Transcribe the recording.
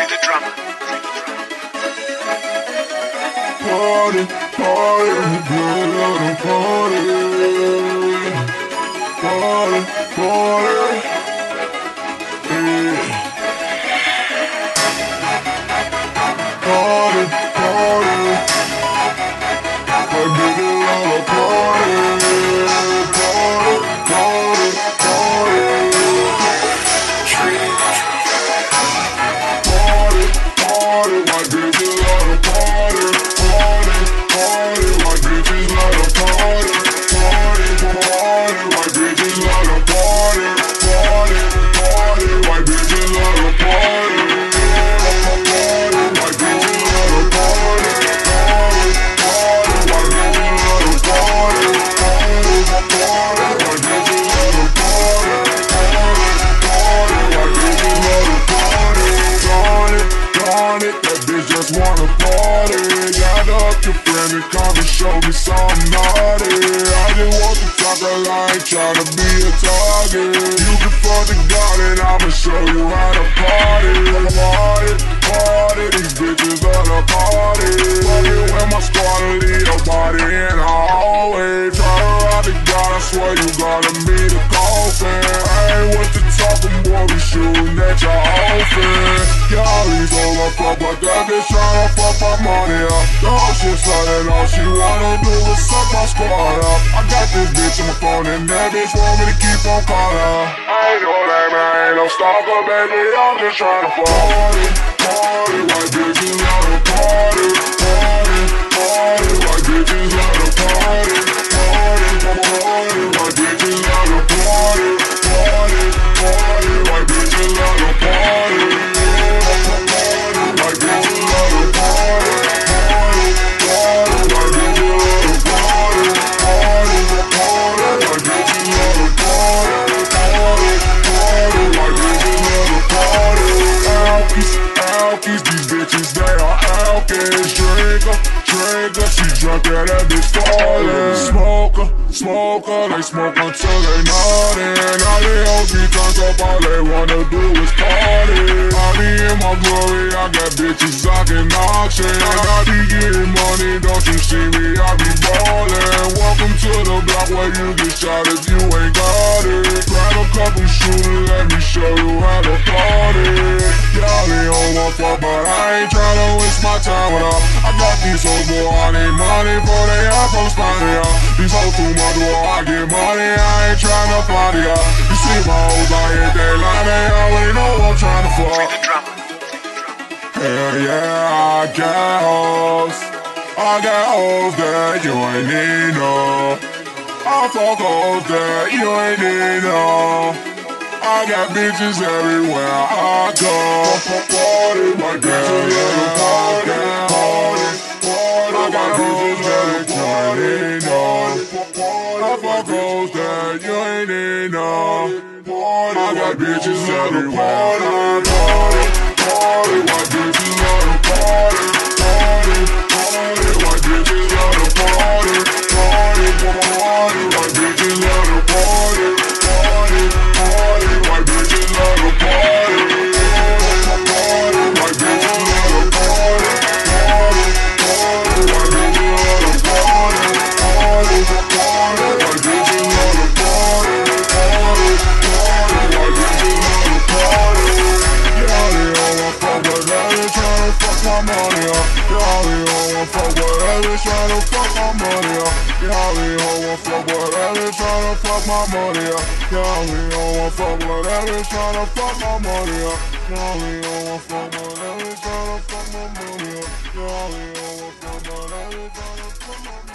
Free the drama. Party, party. Party, party. Darn it, that bitch just wanna party. Got up your friend and come and show me something naughty. I just want to talk a line, tryna be a target. You can fuck the garden, I'ma show you how to party. Party, party, these bitches boy, shooting at your. Y'all leave all up, fuck, but that bitch tryna fuck my money up. The whole shit sudden, all she wanna do is suck my squad up. I got this bitch on my phone, and that bitch want me to keep on calling. I ain't no lame, I ain't no stalker, baby, I'm just tryna party, party, white love to party, party, they are alkies. Trigger, trigger, she drunk and that bitch falling. Smoker, smoker, they smoke until they nothing. All they hoes be up, all they wanna do is party. I be in my glory, I got bitches I can auction. I be getting fuck, but I ain't tryna waste my time with her. I got these hoes, boy, I need money for they spotty, yeah. These hoes too much, boy, I get money, I ain't tryna party, yeah. You see my hoes out here, they lie, they already know I'm tryna fuck. Hell yeah, I got hoes. I got hoes that you ain't need no. I fuck hoes that you ain't need no. I got bitches everywhere I go. Party, my love to party, party, party. I got bitches that need no. Bitches everywhere I party, party. My bitches love to party, party, party. Fuck, but they tryna fuck my money up. Y'all they all want fuck, but they tryna fuck my money up. Y'all they all want fuck, but they tryna fuck my money up. Y'all they all want fuck, but they tryna fuck my money up. Y'all they all want fuck, but they tryna fuck my money up.